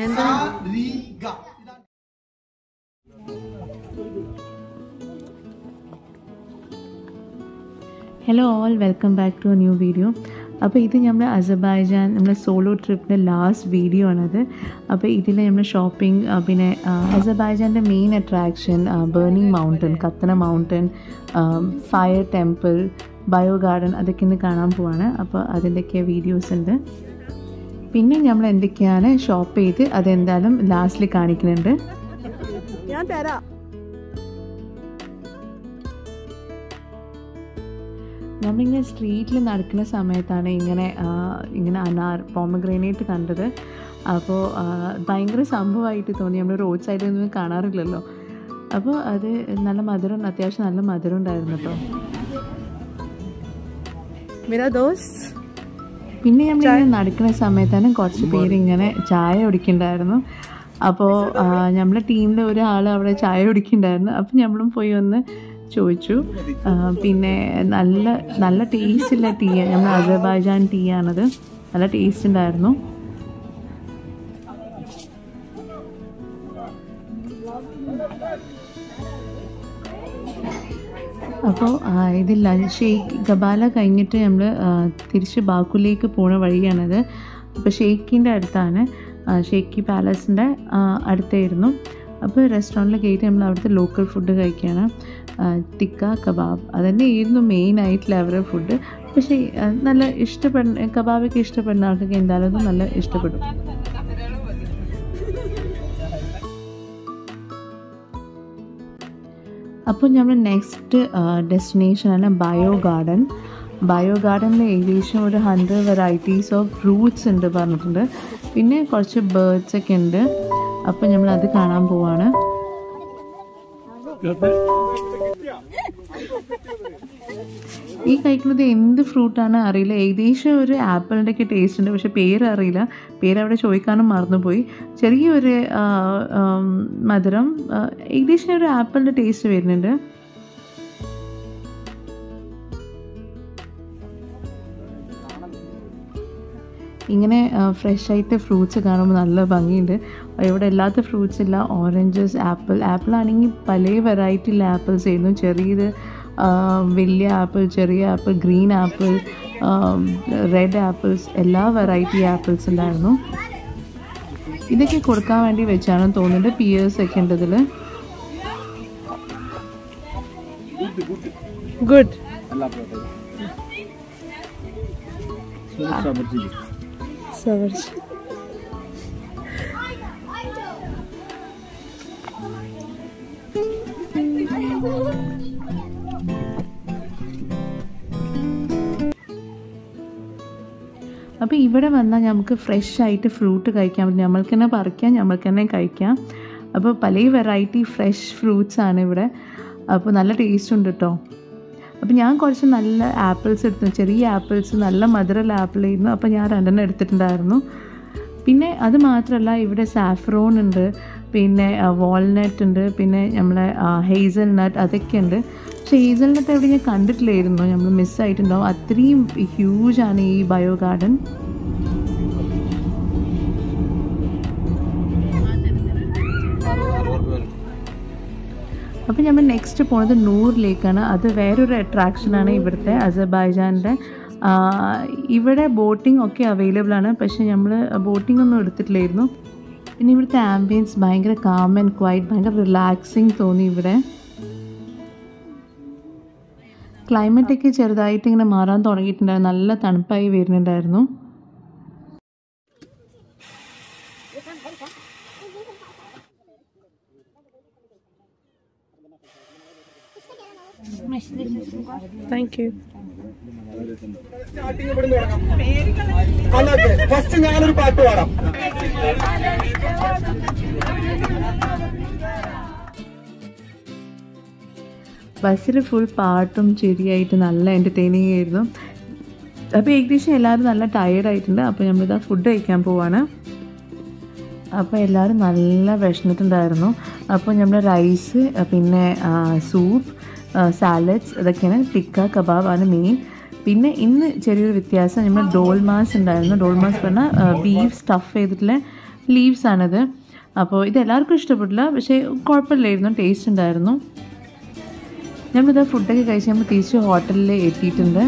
എന്താ hello all welcome back to a new video അപ്പോൾ ഇത് നമ്മൾ അസബായ്ജാൻ നമ്മുടെ സോളോ ട്രിപ്പിന്റെ ലാസ്റ്റ് വീഡിയോ ആണത്. അപ്പോൾ ഇതിൽ നമ്മൾ ഷോപ്പിംഗ് പിന്നെ അസബായ്ജാന്റെ main attraction burning mountain കത്തന mountain fire temple bio garden അതൊക്കെ ഇന്ന് കാണാൻ പോവാണ്. അപ്പോൾ അതിന്റെയൊക്കെ വീഡിയോസ് ഉണ്ട്. പിന്നെ നമ്മൾ എന്തൊക്കെയാണ് ഷോപ്പ് ചെയ്ത് അതെന്തായാലും ലാസ്റ്റിൽ കാണിക്കുന്നുണ്ട്. ഞാൻ തരാം. നമ്മളിങ്ങനെ സ്ട്രീറ്റിൽ നടക്കുന്ന സമയത്താണ് ഇങ്ങനെ ഇങ്ങനെ അനാർ പോമഗ്രേനേറ്റ് കണ്ടത്. അപ്പോൾ ഭയങ്കര സംഭവമായിട്ട് തോന്നി. നമ്മൾ റോഡ് സൈഡിൽ നിന്ന് കാണാറില്ലല്ലോ. അപ്പോൾ അത് നല്ല മധുരം അത്യാവശ്യം നല്ല മധുരം ഉണ്ടായിരുന്നു കേട്ടോ മിരാ ദോസ്? പിന്നെ നമ്മൾ നടക്കുന്ന സമയത്താണ് കുറച്ച് പേര് ഇങ്ങനെ ചായ കുടിക്കണ്ടായിരുന്നു. അപ്പോൾ നമ്മുടെ ടീമിലെ ഒരാൾ അവിടെ ചായ കുടിക്കണ്ടായിരുന്നു. അപ്പം നമ്മളും പോയി ഒന്ന് ചോദിച്ചു. പിന്നെ നല്ല നല്ല ടേസ്റ്റുള്ള ടീ നമ്മൾ അസർബൈജാൻ ടീ ആണത്. നല്ല ടേസ്റ്റ് ഉണ്ടായിരുന്നു. അപ്പോൾ ഇത് ഷെയ്ക്ക് ഗബാല കഴിഞ്ഞിട്ട് നമ്മൾ തിരിച്ച് ബാക്കുലേക്ക് പോണ വഴിയാണത്. അപ്പോൾ ഷെയ്ക്കിന്റെ അടുത്താണ്. ഷെയ്ക്കി പാലസിന്റെ അടുത്തായിരുന്നു. അപ്പോൾ റെസ്റ്റോറന്റിൽ കയറ്റി നമ്മൾ അവിടുത്തെ ലോക്കൽ ഫുഡ് കഴിക്കുകയാണ് ടിക്ക കബാബ്. അതന്നെ ആയിരുന്നു മെയിൻ ആയിട്ടുള്ള അവരുടെ ഫുഡ് പക്ഷേ നല്ല ഇഷ്ടപ്പെടുന്ന കബാബൊക്കെ ഇഷ്ടപ്പെടുന്ന ആൾക്കൊക്കെ എന്തായാലും നല്ല ഇഷ്ടപ്പെടും. അപ്പോൾ നമ്മൾ നെക്സ്റ്റ് ഡെസ്റ്റിനേഷനാണ് ബയോ ഗാർഡൻ ബയോ ഗാർഡനിൽ ഏകദേശം ഒരു ഹൺഡ്രഡ് വെറൈറ്റീസ് ഓഫ് ഫ്രൂട്ട്സ് ഉണ്ട് പറഞ്ഞിട്ടുണ്ട്. പിന്നെ കുറച്ച് ബേർഡ്സ് ഒക്കെ ഉണ്ട്. അപ്പോൾ നമ്മൾ അത് കാണാൻ പോവാണ്. ഈ കഴിക്കുന്നത് എന്ത് ഫ്രൂട്ടാണ് അറിയില്ല. ഏകദേശം ഒരു ആപ്പിളിന്റെ ഒക്കെ ടേസ്റ്റ് ഉണ്ട്. പക്ഷെ പേര് അവിടെ ചോദിക്കാനും മറന്നുപോയി. ചെറിയൊരു മധുരം ഏകദേശം ഒരു ആപ്പിളിന്റെ ടേസ്റ്റ് വരുന്നുണ്ട്. ഇങ്ങനെ ഫ്രഷ് ആയിട്ട് ഫ്രൂട്ട്സ് കാണുമ്പോൾ നല്ല ഭംഗിയുണ്ട്. ഇവിടെ എല്ലാത്ത ഫ്രൂട്ട്സ് ഇല്ല. ഓറഞ്ചസ് ആപ്പിൾ ആപ്പിൾ ആണെങ്കിൽ പല വെറൈറ്റിയിലുള്ള ആപ്പിൾസ് ആയിരുന്നു. ചെറിയത് വലിയ ആപ്പിൾ ചെറിയ apple green apple red apples എല്ലാ വെറൈറ്റി ആപ്പിൾസ് ഉണ്ടായിരുന്നു. ഇതൊക്കെ കൊടുക്കാൻ വേണ്ടി വെച്ചാണ് തോന്നുന്നുണ്ട് പിയേഴ്സ് ഒക്കെ ഉണ്ട് ഇതിൽ ഗുഡ്. സവർജി. അപ്പോൾ ഇവിടെ വന്നാൽ നമുക്ക് ഫ്രഷ് ആയിട്ട് ഫ്രൂട്ട് കഴിക്കാൻ പറ്റും. നമ്മൾക്ക് തന്നെ പറിക്കാം നമ്മൾക്ക് തന്നെ കഴിക്കാം. അപ്പോൾ പല വെറൈറ്റി ഫ്രഷ് ഫ്രൂട്ട്സ് ആണ് ഇവിടെ. അപ്പോൾ നല്ല ടേസ്റ്റ് ഉണ്ട് കേട്ടോ അപ്പോൾ ഞാൻ കുറച്ച് നല്ല ആപ്പിൾസ് എടുത്തു. ചെറിയ ആപ്പിൾസ് നല്ല മധുരമുള്ള ആപ്പിൾ ആയിരുന്നു. അപ്പോൾ ഞാൻ രണ്ടെണ്ണം എടുത്തിട്ടുണ്ടായിരുന്നു. പിന്നെ അത് മാത്രമല്ല ഇവിടെ സാഫ്രോൺ ഉണ്ട് പിന്നെ വാൾനട്ട് ഉണ്ട് പിന്നെ നമ്മളെ ഹേസൽ നട്ട് അതൊക്കെ ഉണ്ട്. നട്ട് എവിടെ ഞാൻ കണ്ടിട്ടില്ലായിരുന്നു. നമ്മൾ മിസ്സായിട്ടുണ്ടാവും അത്രയും ഹ്യൂജ് ആണ് ഈ ബയോ ഗാർഡൻ അപ്പോൾ നമ്മൾ നെക്സ്റ്റ് പോണത് നൂറിലേക്കാണ്. അത് വേറൊരു അട്രാക്ഷനാണ് ഇവിടുത്തെ അസർബൈജാന്റെ ഇവിടെ ബോട്ടിംഗ് ഒക്കെ അവൈലബിൾ ആണ്. പക്ഷേ നമ്മൾ ബോട്ടിംഗ് ഒന്നും എടുത്തിട്ടില്ലായിരുന്നു. പിന്നെ ഇവിടുത്തെ ആംബിയൻസ് ഭയങ്കര കാം ആൻഡ് ക്വൈറ്റ് ഭയങ്കര റിലാക്സിങ് തോന്നി ഇവിടെ. ക്ലൈമറ്റൊക്കെ ചെറുതായിട്ട് ഇങ്ങനെ മാറാൻ തുടങ്ങിയിട്ടുണ്ടായിരുന്നു. നല്ല തണുപ്പായി വരുന്നുണ്ടായിരുന്നു. ഫസ്റ്റ് ഞാനൊരു പാട്ട് പാടാം. ബസ്സിൽ ഫുൾ പാട്ടും ചിരിയായിട്ട് നല്ല എന്റർടൈനിങ് ആയിരുന്നു. അപ്പോൾ ഏകദേശം എല്ലാവരും നല്ല ടയേർഡായിട്ടുണ്ട് അപ്പോൾ നമ്മളിതാ ഫുഡ് കഴിക്കാൻ പോവാണ്. അപ്പോൾ എല്ലാവരും നല്ല വിശന്നിട്ടുണ്ടായിരുന്നു അപ്പോൾ നമ്മൾ റൈസ് പിന്നെ സൂപ്പ് സാലഡ്സ് ഇതൊക്കെയാണ് ടിക്ക ആണ് മെയിൻ പിന്നെ ഇന്ന് ചെറിയൊരു വ്യത്യാസം നമ്മൾ ഡോൾമാസ് ഉണ്ടായിരുന്നു. ഡോൾമാസ് പറഞ്ഞാൽ ബീഫ് സ്റ്റഫ് ചെയ്തിട്ടുള്ള ലീവ്സ് ആണിത്. അപ്പോൾ ഇത് എല്ലാവർക്കും ഇഷ്ടപ്പെട്ടില്ല. പക്ഷേ കുഴപ്പമില്ലായിരുന്നു ടേസ്റ്റ് ഉണ്ടായിരുന്നു. നമ്മളിത് ഫുഡൊക്കെ കഴിച്ച് നമ്മൾ തിരിച്ച് ഹോട്ടലിൽ എത്തിയിട്ടുണ്ട്.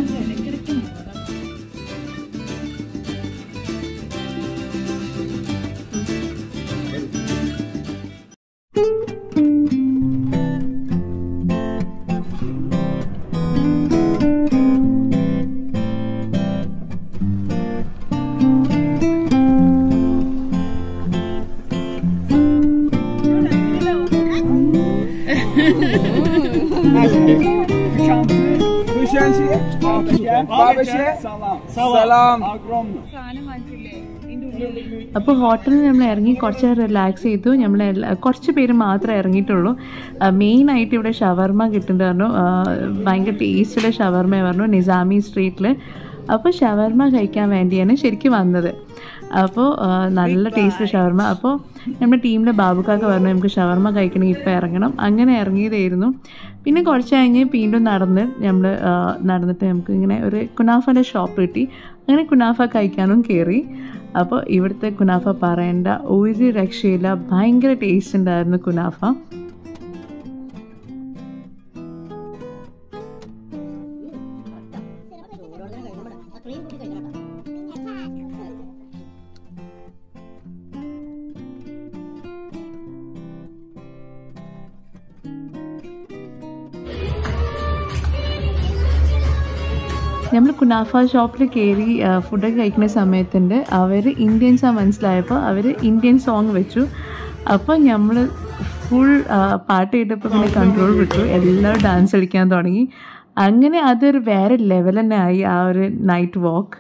Salam. അപ്പോൾ ഹോട്ടലിൽ നമ്മൾ ഇറങ്ങി കുറച്ച് നേരം റിലാക്സ് ചെയ്തു. നമ്മൾ എല്ലാ- കുറച്ച് പേര് മാത്രമേ ഇറങ്ങിയിട്ടുള്ളൂ. മെയിനായിട്ട് ഇവിടെ ഷവർമ കിട്ടുന്നത് പറഞ്ഞു. ഭയങ്കര ടേസ്റ്റുള്ള ഷവർമ പറഞ്ഞു നിസാമി സ്ട്രീറ്റിൽ അപ്പോൾ ഷവർമ കഴിക്കാൻ വേണ്ടിയാണ് ശരിക്കും വന്നത്. അപ്പോൾ നല്ല ടേസ്റ്റ് ഷവർമ. അപ്പോൾ നമ്മുടെ ടീമിലെ ബാബുക്കാക്ക് പറഞ്ഞു നമുക്ക് ഷവർമ കഴിക്കണമെങ്കിൽ ഇപ്പോൾ ഇറങ്ങണം. അങ്ങനെ ഇറങ്ങിയതായിരുന്നു. പിന്നെ കുറച്ച് കഴിഞ്ഞ് വീണ്ടും നടന്ന് നമ്മൾ നടന്നിട്ട് നമുക്ക് ഇങ്ങനെ ഒരു കുനാഫന്റെ ഷോപ്പ് കിട്ടി. അങ്ങനെ കുനാഫ കഴിക്കാനും കയറി അപ്പോൾ ഇവിടുത്തെ കുനാഫ പറയേണ്ട ഒരു രക്ഷയില്ല ഭയങ്കര ടേസ്റ്റ് ഉണ്ടായിരുന്നു കുനാഫ. നമ്മൾ കുനാഫ ഷോപ്പിൽ കയറി ഫുഡൊക്കെ കഴിക്കുന്ന സമയത്തുണ്ട് അവർ ഇന്ത്യൻസാണ് മനസ്സിലായപ്പോൾ അവർ ഇന്ത്യൻ സോങ് വെച്ചു. അപ്പോൾ നമ്മൾ ഫുൾ പാട്ട് കേട്ടപ്പോൾ പിന്നെ കൺട്രോൾ വിട്ടു. എല്ലാവരും ഡാൻസ് കളിക്കാൻ തുടങ്ങി. അങ്ങനെ അതൊരു വേറെ ലെവൽ തന്നെ ആയി ആ ഒരു നൈറ്റ് വാക്ക്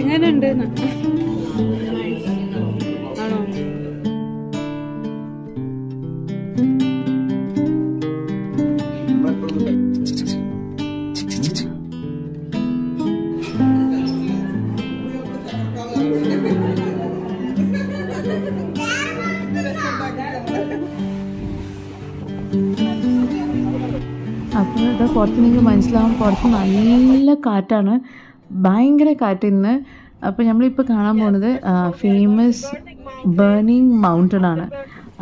എങ്ങനെയുണ്ട് ആണോ? അപ്പോൾ ഇത് പുറത്ത് നിങ്ങൾക്ക് മനസ്സിലാവും. കുറച്ച് നല്ല കാറ്റാണ്. ഭയങ്കര കാറ്റ് ഇന്ന്. അപ്പോൾ നമ്മളിപ്പോൾ കാണാൻ പോകുന്നത് ഫേമസ് ബേണിംഗ് മൗണ്ടൻ ആണ്.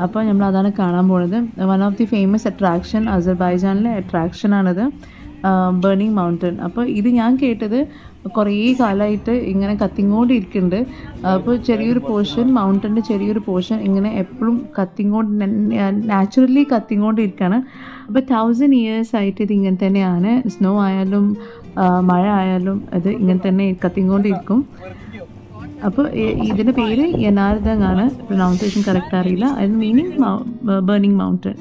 അപ്പോൾ നമ്മൾ അതാണ് കാണാൻ പോകുന്നത് one of the famous attraction അസർബൈജാനിലെ attraction ആണിത് ബേണിംഗ് മൗണ്ടൻ അപ്പോൾ ഇത് ഞാൻ കേട്ടത് കുറേ കാലമായിട്ട് ഇങ്ങനെ കത്തിങ്ങോണ്ടിരിക്കുന്നുണ്ട് അപ്പോൾ ചെറിയൊരു പോർഷൻ മൗണ്ടന്റെ ചെറിയൊരു പോർഷൻ ഇങ്ങനെ എപ്പോഴും കത്തിങ്ങോണ്ട് നാച്ചുറലി കത്തിങ്ങോണ്ടിരിക്കുകയാണ് അപ്പോൾ തൗസൻഡ് ഇയേഴ്സ് ആയിട്ട് ഇത് ഇങ്ങനെ തന്നെയാണ്. സ്നോ ആയാലും മഴ ആയാലും അത് ഇങ്ങനെ തന്നെ കത്തിക്കൊണ്ടിരിക്കും. അപ്പോൾ ഇതിന്റെ പേര് യനാർദങ് ആണ് പ്രൊനൗൺസിയേഷൻ കറക്റ്റ് അറിയില്ല. അതിന് മീനിങ് ബേണിംഗ് മൗണ്ടൻ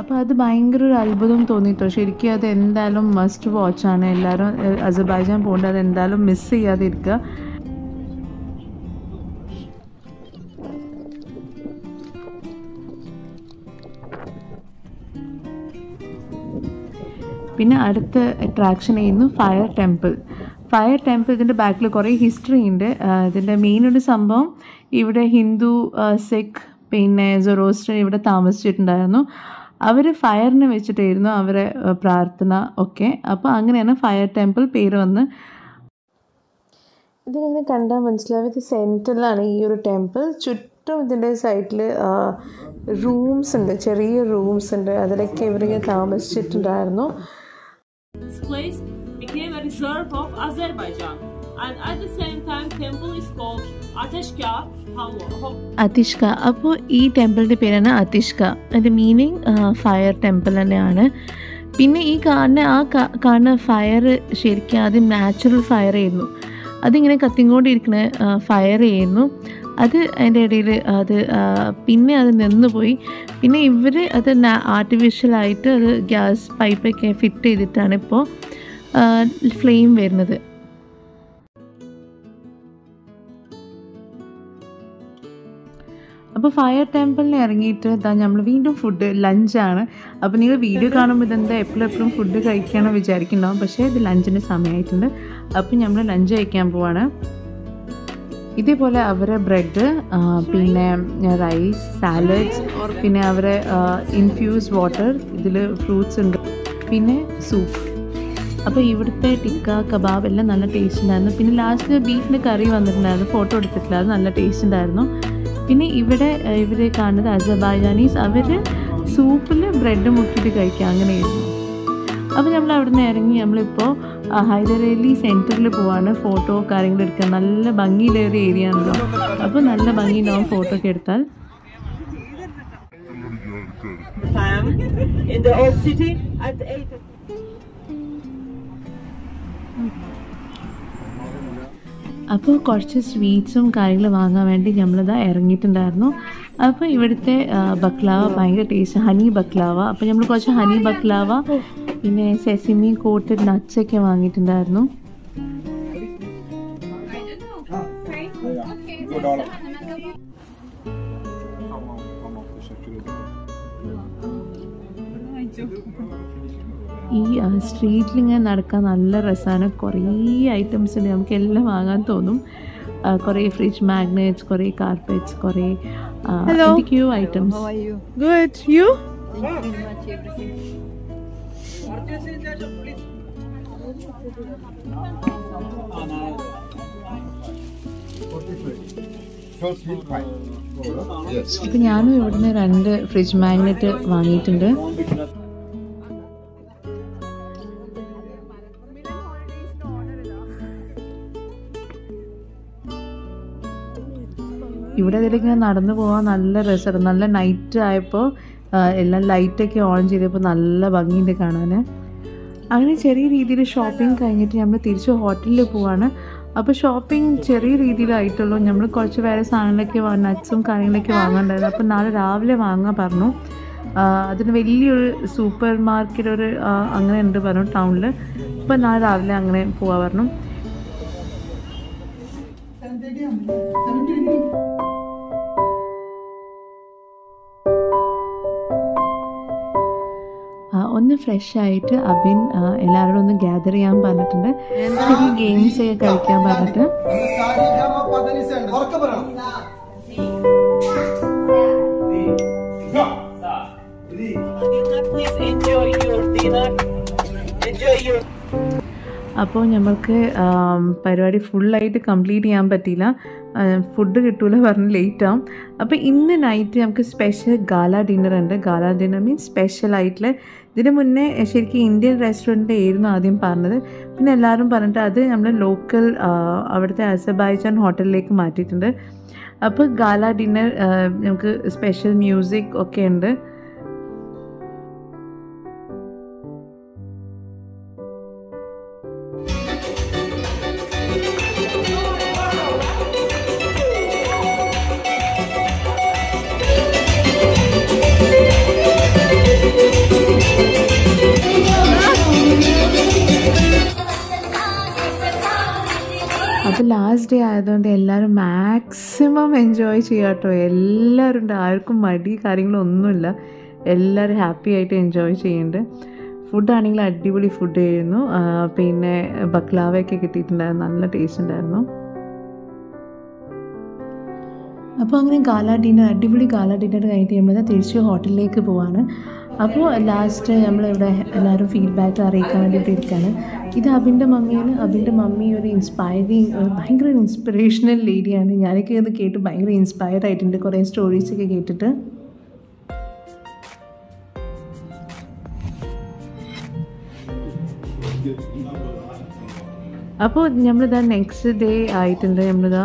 അപ്പോൾ അത് ഭയങ്കര ഒരു അത്ഭുതം തോന്നിട്ടോ ശരിക്കും അത് എന്തായാലും മസ്റ്റ് വാച്ച് ആണ്. എല്ലാവരും അസർബൈജാൻ പോകേണ്ടത് എന്തായാലും മിസ് ചെയ്യാതെ പിന്നെ അടുത്ത അട്രാക്ഷൻ ആയിരുന്നു ഫയർ ടെമ്പിൾ ഫയർ ടെമ്പിൾ ഇതിന്റെ ബാക്കിൽ കുറേ ഹിസ്റ്ററി ഉണ്ട്. ഇതിന്റെ മെയിൻ ഒരു സംഭവം ഇവിടെ ഹിന്ദു സിഖ് പിന്നെ സൊറോസ്റ്റർ ഇവിടെ താമസിച്ചിട്ടുണ്ടായിരുന്നു. അവർ ഫയറിനെ വെച്ചിട്ടായിരുന്നു അവരെ പ്രാർത്ഥന ഒക്കെ. അപ്പോൾ അങ്ങനെയാണ് ഫയർ ടെമ്പിൾ പേര് വന്ന്. ഇതിനെ കണ്ടാൽ മനസ്സിലാവും. ഇത് സെന്ററിലാണ് ഈ ഒരു ടെമ്പിൾ ചുറ്റും ഇതിന്റെ സൈഡിൽ റൂംസ് ഉണ്ട്. ചെറിയ റൂംസ് ഉണ്ട്. അതിലൊക്കെ ഇവരിങ്ങനെ താമസിച്ചിട്ടുണ്ടായിരുന്നു. This place became a reserve of Azerbaijan, and at the same time, temple is called Ateshka അതിഷ്ക അപ്പോൾ ഈ ടെമ്പിളിന്റെ പേരാണ് അതിഷ്ക അത് മീനിങ് ഫയർ ടെമ്പിൾ തന്നെയാണ്. പിന്നെ ഈ കാണുന്ന ആ കാണുന്ന ഫയർ ശരിക്കും ആദ്യം നാച്ചുറൽ ഫയർ ആയിരുന്നു. അതിങ്ങനെ കത്തിങ്ങോണ്ടിരിക്കുന്ന ഫയർ ആയിരുന്നു. അത് അതിന്റെ ഇടയിൽ അത് പിന്നെ അത് നിന്നുപോയി. പിന്നെ ഇവർ അത് ആർട്ടിഫിഷ്യലായിട്ട് അത് ഗ്യാസ് പൈപ്പൊക്കെ ഫിറ്റ് ചെയ്തിട്ടാണ് ഇപ്പോൾ ഫ്ലെയിം വരുന്നത്. അപ്പോൾ ഫയർ ടെമ്പിളിൽ ഇറങ്ങിയിട്ട് ഇതാ നമ്മൾ വീണ്ടും ഫുഡ് ലഞ്ചാണ് അപ്പോൾ നിങ്ങൾ വീഡിയോ കാണുമ്പോൾ എന്താ എപ്പോഴും എപ്പോഴും ഫുഡ് കഴിക്കണം വിചാരിക്കുന്നുണ്ടാവും. പക്ഷേ ഇത് ലഞ്ചിന്റെ സമയമായിട്ടുണ്ട് അപ്പോൾ നമ്മൾ ലഞ്ച് കഴിക്കാൻ പോവാണ്. ഇതേപോലെ അവരെ ബ്രെഡ് പിന്നെ റൈസ് സാലഡ്സ് പിന്നെ അവരെ ഇൻഫ്യൂസ് വാട്ടർ ഇതിൽ ഫ്രൂട്ട്സ് ഉണ്ട്. പിന്നെ സൂപ്പ് അപ്പോൾ ഇവിടുത്തെ ടിക്ക കബാബ് എല്ലാം നല്ല ടേസ്റ്റ് ഉണ്ടായിരുന്നു. പിന്നെ ലാസ്റ്റ് ബീഫിന്റെ കറി വന്നിട്ടുണ്ടായിരുന്നു. ഫോട്ടോ എടുത്തിട്ടില്ല. അത് നല്ല ടേസ്റ്റ് ഉണ്ടായിരുന്നു. പിന്നെ ഇവിടെ ഇവർ കാണുന്നത് അസബാജാനീസ് അവർ സൂപ്പിൽ ബ്രെഡ് മുക്കിയിട്ട് കഴിക്കുക. അങ്ങനെയായിരുന്നു. അപ്പോൾ നമ്മൾ അവിടെ നിന്ന് ഇറങ്ങി. നമ്മളിപ്പോൾ ഹൈദരലി സെന്ററിൽ പോവാണ്. ഫോട്ടോ കാര്യങ്ങൾ എടുക്കാൻ. നല്ല ഭംഗിയുള്ള ഒരു ഏരിയ ആണല്ലോ അപ്പോൾ നല്ല ഭംഗിയുണ്ടാവും ഫോട്ടോ ഒക്കെ എടുത്താൽ. time in the old city at 8 അപ്പോൾ കുറച്ച് സ്വീറ്റ്സും കാര്യങ്ങളും വാങ്ങാൻ വേണ്ടി നമ്മളിതാ ഇറങ്ങിയിട്ടുണ്ടായിരുന്നു. അപ്പോൾ ഇവിടുത്തെ ബക്ലാവ ഭയങ്കര ടേസ്റ്റ് ഹണി ബക്ലാവ. അപ്പോൾ നമ്മൾ കുറച്ച് ഹണി ബക്ലാവ പിന്നെ സെസിമി കോട്ടഡ് നട്ട്സ് ഒക്കെ വാങ്ങിയിട്ടുണ്ടായിരുന്നു. ഈ സ്ട്രീറ്റിൽ ഇങ്ങനെ നടക്കാൻ നല്ല രസമാണ് കുറേ ഐറ്റംസ് ഉണ്ട്. നമുക്ക് എല്ലാം വാങ്ങാൻ തോന്നും. കുറേ ഫ്രിഡ്ജ് മാഗ്നറ്റ്സ് കുറേ കാർപ്പറ്റ്സ് കുറേ ആ, Hello. how are you? Good. You? ഇപ്പം ഞാനും ഇവിടുന്ന് രണ്ട് ഫ്രിഡ്ജ് മാഗ്നറ്റ് വാങ്ങിയിട്ടുണ്ട് ഇവിടെ ഇതിലിങ്ങനെ നടന്നു പോകാൻ നല്ല രസമാണ് നല്ല നൈറ്റ് ആയപ്പോൾ എല്ലാം ലൈറ്റൊക്കെ ഓൺ ചെയ്തപ്പോൾ നല്ല ഭംഗിയുണ്ട് കാണാൻ അങ്ങനെ ചെറിയ രീതിയിൽ ഷോപ്പിംഗ് കഴിഞ്ഞിട്ട് നമ്മൾ തിരിച്ച് ഹോട്ടലിൽ പോവാണ്. അപ്പോൾ ഷോപ്പിംഗ് ചെറിയ രീതിയിലായിട്ടുള്ളൂ. നമ്മൾ കുറച്ച് വേറെ സാധനങ്ങളൊക്കെ നട്ട്സും കാര്യങ്ങളൊക്കെ വാങ്ങാണ്ടായിരുന്നു. അപ്പോൾ നാളെ രാവിലെ വാങ്ങാൻ പറഞ്ഞു. അതിന് വലിയൊരു സൂപ്പർ മാർക്കറ്റ് ഒരു അങ്ങനെ ഉണ്ട് പറഞ്ഞു ടൗണിൽ അപ്പോൾ നാളെ രാവിലെ അങ്ങനെ പോവാ പറഞ്ഞു. ഒന്ന് ഫ്രഷ് ആയിട്ട് അബിൻ എല്ലാവരോടും ഒന്ന് ഗ്യാദർ ചെയ്യാൻ പറഞ്ഞിട്ടുണ്ട്. ശരി ഗെയിംസ് ഒക്കെ കളിക്കാൻ പറഞ്ഞിട്ട്. അപ്പോൾ ഞമ്മൾക്ക് പരിപാടി ഫുള്ളായിട്ട് കംപ്ലീറ്റ് ചെയ്യാൻ പറ്റിയില്ല. ഫുഡ് കിട്ടൂല പറഞ്ഞ് ലേറ്റ് ആവും. അപ്പോൾ ഇന്ന് നൈറ്റ് നമുക്ക് സ്പെഷ്യൽ ഗാല ഡിന്നർ ഉണ്ട്. ഗാല ഡിന്നർ മീൻസ് സ്പെഷ്യൽ ആയിട്ടുള്ള ഇതിന് മുന്നേ ശരിക്കും ഇന്ത്യൻ റെസ്റ്റോറന്റ് ആയിരുന്നു ആദ്യം പറഞ്ഞത്. പിന്നെ എല്ലാവരും പറഞ്ഞിട്ട് അത് നമ്മൾ ലോക്കൽ അവിടുത്തെ അസബായ്ജാൻ ഹോട്ടലിലേക്ക് മാറ്റിയിട്ടുണ്ട്. അപ്പോൾ ഗാല ഡിന്നർ നമുക്ക് സ്പെഷ്യൽ മ്യൂസിക് ഒക്കെ ഉണ്ട്. അപ്പോൾ ലാസ്റ്റ് ഡേ ആയതുകൊണ്ട് എല്ലാവരും മാക്സിമം എൻജോയ് ചെയ്യുക കേട്ടോ. എല്ലാവരും ഉണ്ട്. ആർക്കും മടി കാര്യങ്ങളൊന്നുമില്ല. എല്ലാവരും ഹാപ്പി ആയിട്ട് എൻജോയ് ചെയ്യുന്നുണ്ട്. ഫുഡാണെങ്കിൽ അടിപൊളി ഫുഡ് ആയിരുന്നു. പിന്നെ ബക്ലാവയൊക്കെ കിട്ടിയിട്ടുണ്ടായിരുന്നു. നല്ല ടേസ്റ്റ് ഉണ്ടായിരുന്നു. അപ്പോൾ അങ്ങനെ ഗാല ഡിന്നർ അടിപൊളി ഗാല ഡിന്നർ കഴിഞ്ഞിട്ട് കഴിയുമ്പോൾ തിരിച്ച് ഹോട്ടലിലേക്ക് പോവാണ്. അപ്പോൾ ലാസ്റ്റ് നമ്മളിവിടെ എല്ലാവരും ഫീഡ്ബാക്ക് അറിയിക്കാൻ വേണ്ടിയിട്ട് ഇരിക്കുകയാണ് ഇത് അബിന്റെ മമ്മിയാണ്. അബിന്റെ മമ്മി ഒരു ഇൻസ്പയറിങ് ഭയങ്കര ഇൻസ്പിറേഷണൽ ലേഡിയാണ് ഞാനൊക്കെ ഇത് കേട്ട് ഭയങ്കര ഇൻസ്പയർഡ് ആയിട്ടുണ്ട്. കുറേ സ്റ്റോറീസൊക്കെ കേട്ടിട്ട്. അപ്പോൾ നമ്മളിതാ നെക്സ്റ്റ് ഡേ ആയിട്ടുണ്ട്. നമ്മളിതാ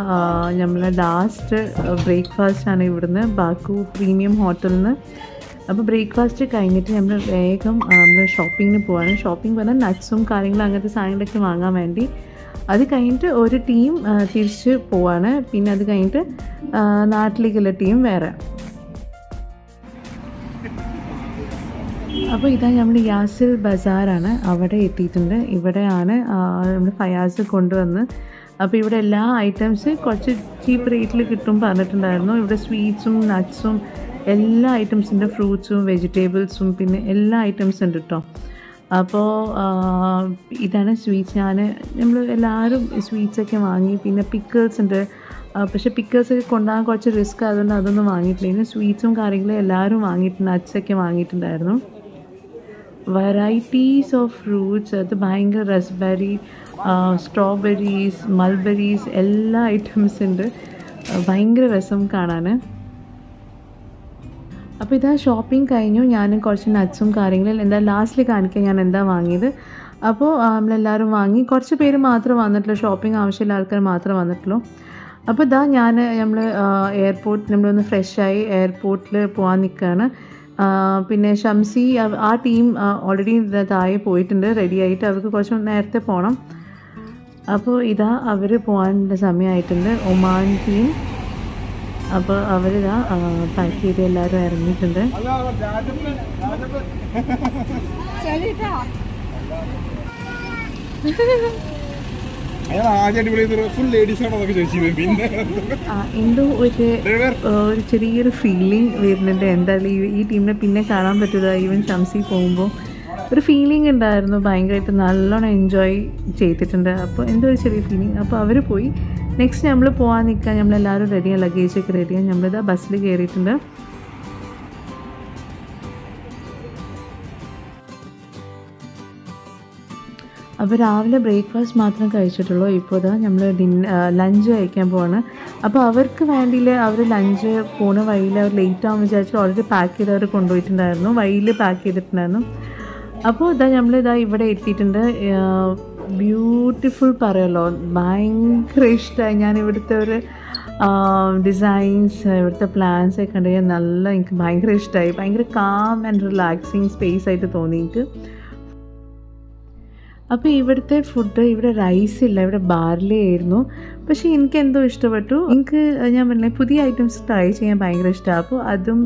നമ്മളെ ലാസ്റ്റ് ബ്രേക്ക്ഫാസ്റ്റ് ആണ് ഇവിടുന്ന്. ബാക്കു പ്രീമിയം ഹോട്ടലിൽ നിന്ന് അപ്പോൾ ബ്രേക്ക്ഫാസ്റ്റ് കഴിഞ്ഞിട്ട് നമ്മൾ വേഗം നമ്മൾ ഷോപ്പിങ്ങിന് പോവാണ്. ഷോപ്പിംഗ് പറഞ്ഞാൽ നട്ട്സും കാര്യങ്ങളും അങ്ങനത്തെ സാധനങ്ങളൊക്കെ വാങ്ങാൻ വേണ്ടി. അത് കഴിഞ്ഞിട്ട് ഒരു ടീം തിരിച്ച് പോവാണ്. പിന്നെ അത് കഴിഞ്ഞിട്ട് നാട്ടിലേക്കുള്ള ടീം വേറെ. അപ്പോൾ ഇതാ നമ്മൾ യാസിൽ ബസാറാണ്. അവിടെ എത്തിയിട്ടുണ്ട്. ഇവിടെയാണ് നമ്മൾ ഫയാസ് കൊണ്ടുവന്ന്. അപ്പോൾ ഇവിടെ എല്ലാ ഐറ്റംസ് കുറച്ച് ചീപ്പ് റേറ്റിൽ കിട്ടും പറഞ്ഞിട്ടുണ്ടായിരുന്നു. ഇവിടെ സ്വീറ്റ്സും നട്ട്സും എല്ലാ ഐറ്റംസിന്റെ ഫ്രൂട്ട്സും വെജിറ്റബിൾസും പിന്നെ എല്ലാ ഐറ്റംസും ഉണ്ട് കേട്ടോ അപ്പോൾ ഇതാണ് സ്വീറ്റ്സ് ഞാൻ നമ്മൾ എല്ലാവരും സ്വീറ്റ്സൊക്കെ വാങ്ങി പിന്നെ പിക്കിൾസ് ഉണ്ട്. പക്ഷേ പിക്കിൾസ് ഒക്കെ കൊണ്ടുപോകാൻ കുറച്ച് റിസ്ക് ആയതുകൊണ്ട് അതൊന്നും വാങ്ങിയിട്ടില്ല. പിന്നെ സ്വീറ്റ്സും കാര്യങ്ങളും എല്ലാവരും വാങ്ങിയിട്ടുണ്ട് നട്ട്സൊക്കെ വാങ്ങിയിട്ടുണ്ടായിരുന്നു. വെറൈറ്റീസ് ഓഫ് ഫ്രൂട്ട്സ് അത് ഭയങ്കര റസ്ബെറി സ്ട്രോബെറീസ് മൾബെറീസ് എല്ലാ ഐറ്റംസ് ഉണ്ട്. ഭയങ്കര രസം കാണാൻ അപ്പോൾ ഇതാ ഷോപ്പിംഗ് കഴിഞ്ഞു. ഞാനും കുറച്ച് നട്ട്സും കാര്യങ്ങളും എന്താ ലാസ്റ്റിൽ കാണിക്കാൻ ഞാൻ എന്താ വാങ്ങിയത്? അപ്പോൾ നമ്മളെല്ലാവരും വാങ്ങി. കുറച്ച് പേര് മാത്രം വന്നിട്ടുള്ളൂ. ഷോപ്പിംഗ് ആവശ്യമുള്ള ആൾക്കാർ മാത്രം വന്നിട്ടുള്ളൂ. അപ്പോൾ ഇതാ ഞാൻ നമ്മൾ എയർപോർട്ട് നമ്മളൊന്ന് ഫ്രഷായി എയർപോർട്ടിൽ പോകാൻ നിൽക്കുകയാണ് പിന്നെ ഷംസി ആ ടീം ഓൾറെഡി താഴെ പോയിട്ടുണ്ട്. റെഡി ആയിട്ട് അവർക്ക് കുറച്ച് നേരത്തെ പോകണം അപ്പോൾ ഇതാ അവർ പോകാനുള്ള സമയമായിട്ടുണ്ട്. ഒമാൻ ടീം അപ്പോൾ അവരിതാ പാക്ക് ചെയ്ത് എല്ലാവരും ഇറങ്ങിയിട്ടുണ്ട്. എന്തോ ഒരു ഒരു ചെറിയൊരു ഫീലിംഗ് വരുന്നുണ്ട്. എന്തായാലും ഈ ഈ ടീമിനെ പിന്നെ കാണാൻ പറ്റില്ല ഈവൻ ഷംസി പോകുമ്പോൾ ഒരു ഫീലിംഗ് ഉണ്ടായിരുന്നു. ഭയങ്കരമായിട്ട് നല്ലോണം എൻജോയ് ചെയ്തിട്ടുണ്ട്. അപ്പോൾ എന്തോ ഒരു ചെറിയ ഫീലിംഗ് അപ്പോൾ അവർ പോയി നെക്സ്റ്റ് നമ്മൾ പോകാൻ നിൽക്കാൻ നമ്മളെല്ലാവരും റെഡിയാണ് ലഗേജൊക്കെ റെഡിയാണ് നമ്മളിതാ ബസ്സിൽ കയറിയിട്ടുണ്ട് അപ്പോൾ രാവിലെ ബ്രേക്ക്ഫാസ്റ്റ് മാത്രം കഴിച്ചിട്ടുള്ളൂ. ഇപ്പോൾ ഇതാ നമ്മൾ ഡിന്ന ലഞ്ച് കഴിക്കാൻ പോവാണ്. അപ്പോൾ അവർക്ക് വേണ്ടിയിൽ അവർ ലഞ്ച് പോണ വഴിയിൽ അവർ ലേറ്റ് ആകുമ്പോൾ വിചാരിച്ചു ഓൾറെഡി പാക്ക് ചെയ്ത് അവർ കൊണ്ടുപോയിട്ടുണ്ടായിരുന്നു. വഴിയിൽ പാക്ക് ചെയ്തിട്ടുണ്ടായിരുന്നു. അപ്പോൾ ഇതാ നമ്മൾ ഇതാ ഇവിടെ എത്തിയിട്ടുണ്ട്. ബ്യൂട്ടിഫുൾ പറയല്ലോ. ഭയങ്കര ഇഷ്ടമായി ഞാൻ ഇവിടുത്തെ ഒരു ഡിസൈൻസ് ഇവിടുത്തെ പ്ലാൻസ് ഒക്കെ കണ്ടു കഴിഞ്ഞാൽ നല്ല എനിക്ക് ഭയങ്കര ഇഷ്ടമായി ഭയങ്കര കാം ആൻഡ് റിലാക്സിങ് സ്പേസ് ആയിട്ട് തോന്നി എനിക്ക്. അപ്പോൾ ഇവിടുത്തെ ഫുഡ് ഇവിടെ റൈസ് ഇല്ല. ഇവിടെ ബാർലി ആയിരുന്നു. പക്ഷേ എനിക്ക് എന്തോ ഇഷ്ടപ്പെട്ടു. എനിക്ക് ഞാൻ പറഞ്ഞ പുതിയ ഐറ്റംസ് ട്രൈ ചെയ്യാൻ ഭയങ്കര ഇഷ്ടമാണ് അപ്പോൾ അതും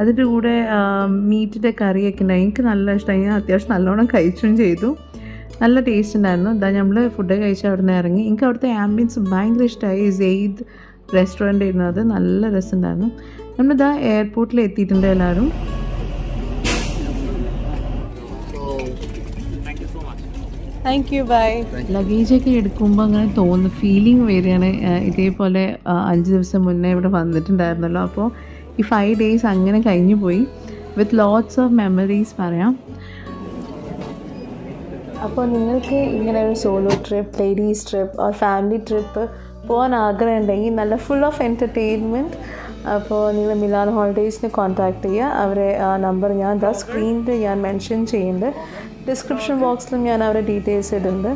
അതിന്റെ കൂടെ മീറ്റിന്റെ കറിയൊക്കെ ഉണ്ടായി. എനിക്ക് നല്ല ഇഷ്ടമായി ഞാൻ അത്യാവശ്യം നല്ലോണം കഴിച്ചും ചെയ്തു. നല്ല ടേസ്റ്റ് ഉണ്ടായിരുന്നു. ഇതാ നമ്മൾ ഫുഡ് കഴിച്ച് അവിടെ നിന്ന് ഇറങ്ങി. എനിക്ക് അവിടുത്തെ ആംബിയൻസ് ഭയങ്കര ഇഷ്ടമായി സെയ്ദ് റെസ്റ്റോറന്റ് ആയിരുന്നു അത് നല്ല രസമുണ്ടായിരുന്നു. നമ്മളിതാ എയർപോർട്ടിൽ എത്തിയിട്ടുണ്ട് എല്ലാവരും. താങ്ക് യു ബൈ ലഗേജൊക്കെ എടുക്കുമ്പോൾ അങ്ങനെ തോന്നുന്നു. ഫീലിംഗ് വരികയാണ്. ഇതേപോലെ അഞ്ച് ദിവസം മുന്നേ ഇവിടെ വന്നിട്ടുണ്ടായിരുന്നല്ലോ. അപ്പോൾ ഈ ഫൈവ് ഡേയ്സ് അങ്ങനെ കഴിഞ്ഞു പോയി. വിത്ത് ലോട്ട്സ് ഓഫ് മെമ്മറീസ് പറയാം. അപ്പോൾ നിങ്ങൾക്ക് ഇങ്ങനെ ഒരു solo trip ladies trip or family trip പോകാൻ ആഗ്രഹം ഉണ്ടെങ്കിൽ നല്ല ഫുൾ ഓഫ് എന്റർടൈൻമെന്റ് അപ്പോൾ നിങ്ങൾ മിലാൻ ഹോളിഡേയ്സിനെ കോൺടാക്റ്റ് ചെയ്യുക. അവരെ ആ നമ്പർ ഞാൻ ദ സ്ക്രീനിൽ ഞാൻ മെൻഷൻ ചെയ്യുന്നുണ്ട്. ഡിസ്ക്രിപ്ഷൻ ബോക്സിലും ഞാൻ അവരെ ഡീറ്റെയിൽസ് ഇടുന്നുണ്ട്.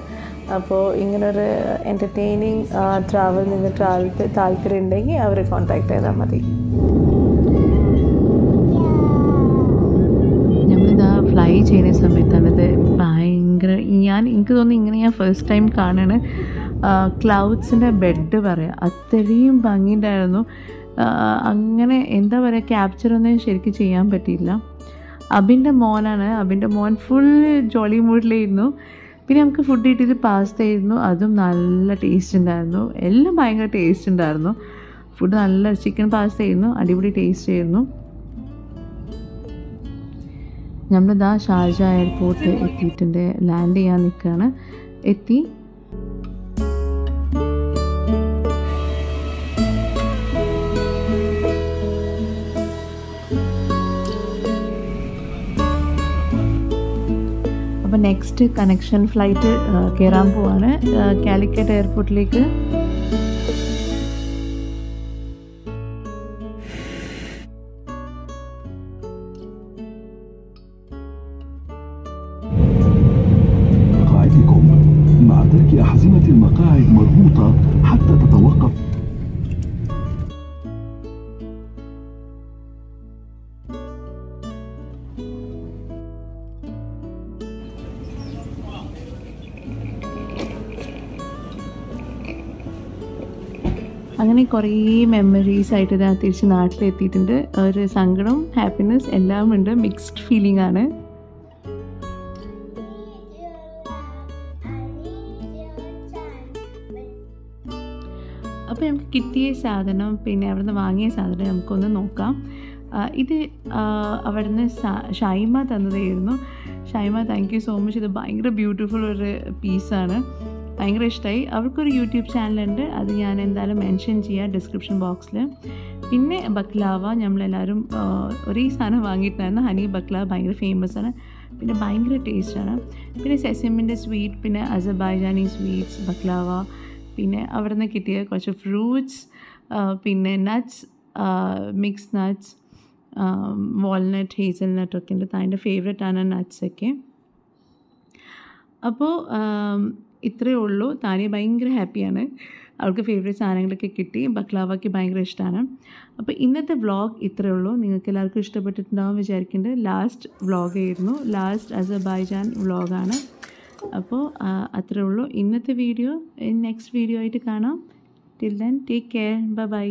അപ്പോൾ ഇങ്ങനൊരു എന്റർടൈനിങ് ട്രാവൽ നിങ്ങൾ ട്രാവൽ താല്പര്യം ഉണ്ടെങ്കിൽ അവരെ കോൺടാക്ട് ചെയ്താൽ മതി. ഫ്ലൈ ചെയ്യുന്ന സമയത്താണ് ഞാൻ എനിക്ക് തോന്നുന്നു ഇങ്ങനെ ഞാൻ ഫസ്റ്റ് ടൈം കാണുകയാണ് ക്ലൗഡ്സിന്റെ ബെഡ് പറയാം. അത്രയും ഭംഗിയുണ്ടായിരുന്നു. അങ്ങനെ എന്താ പറയുക ക്യാപ്ചറൊന്നും ശരിക്കും ചെയ്യാൻ പറ്റിയില്ല. അബിന്റെ മോനാണ്. അബിന്റെ മോൻ ഫുൾ ജോളി മൂഡിലായിരുന്നു പിന്നെ നമുക്ക് ഫുഡ് കിട്ടിയത് പാസ്ത ആയിരുന്നു. അതും നല്ല ടേസ്റ്റ് ഉണ്ടായിരുന്നു. എല്ലാം ഭയങ്കര ടേസ്റ്റ് ഉണ്ടായിരുന്നു. ഫുഡ് നല്ല ചിക്കൻ പാസ്ത ആയിരുന്നു. അടിപൊളി ടേസ്റ്റ് ആയിരുന്നു. നമ്മളിതാ ഷാർജ എയർപോർട്ട് എത്തിയിട്ടുണ്ട്. ലാൻഡ് ചെയ്യാൻ നിൽക്കുകയാണ് എത്തി. അപ്പോൾ നെക്സ്റ്റ് കണക്ഷൻ ഫ്ലൈറ്റ് കയറാൻ പോവാണ്. കാലിക്കറ്റ് എയർപോർട്ടിലേക്ക്. കുറേ മെമ്മറീസ് ആയിട്ട് ഞാൻ തിരിച്ച് നാട്ടിലെത്തിയിട്ടുണ്ട്. ഒരു സങ്കടം ഹാപ്പിനെസ് എല്ലാം ഉണ്ട്. മിക്സ്ഡ് ഫീലിംഗ് ആണ്. അപ്പോൾ നമുക്ക് കിട്ടിയ സാധനം പിന്നെ അവിടുന്ന് വാങ്ങിയ സാധനം നമുക്കൊന്ന് നോക്കാം. ഇത് അവിടുന്ന് Shaima തന്നതായിരുന്നു. Shaima thank you so much ഇത് ഭയങ്കര ബ്യൂട്ടിഫുൾ ഒരു പീസാണ് ഭയങ്കര ഇഷ്ടമായി അവർക്കൊരു യൂട്യൂബ് ചാനലുണ്ട്. അത് ഞാൻ എന്തായാലും മെൻഷൻ ചെയ്യാം ഡിസ്ക്രിപ്ഷൻ ബോക്സിൽ. പിന്നെ ബക്ലാവ നമ്മളെല്ലാവരും ഒരേ സാധനം വാങ്ങിയിട്ടുണ്ടായിരുന്നു. ഹണി ബക്ലാവ ഭയങ്കര ഫേമസ് ആണ്. പിന്നെ ഭയങ്കര ടേസ്റ്റാണ് പിന്നെ സെസിമിന്റെ സ്വീറ്റ് പിന്നെ അസബൈജാനി സ്വീറ്റ്സ് ബക്ലാവ. പിന്നെ അവിടെ നിന്ന് കിട്ടിയ കുറച്ച് ഫ്രൂട്ട്സ് പിന്നെ nuts mix nuts walnut hazelnut ഒക്കെ ഉണ്ട്. അതിന്റെ ഫേവറേറ്റ് ആണ് നട്ട്സൊക്കെ അപ്പോൾ ഇത്രയേ ഉള്ളൂ. താനിയ ഭയങ്കര ഹാപ്പിയാണ്. അവൾക്ക് ഫേവറേറ്റ് സാധനങ്ങളൊക്കെ കിട്ടി. ബക്ലാവയ്ക്ക് ഭയങ്കര ഇഷ്ടമാണ് അപ്പോൾ ഇന്നത്തെ വ്ളോഗ് ഇത്രയേ ഉള്ളൂ. നിങ്ങൾക്ക് എല്ലാവർക്കും ഇഷ്ടപ്പെട്ടിട്ടുണ്ടാവും വിചാരിക്കുന്നുണ്ട് ലാസ്റ്റ് വ്ളോഗായിരുന്നു ലാസ്റ്റ് അസർബൈജാൻ വ്ളോഗാണ് അപ്പോൾ അത്രയേ ഉള്ളൂ. ഇന്നത്തെ വീഡിയോ നെക്സ്റ്റ് വീഡിയോ ആയിട്ട് കാണാം. Till then take care bye bye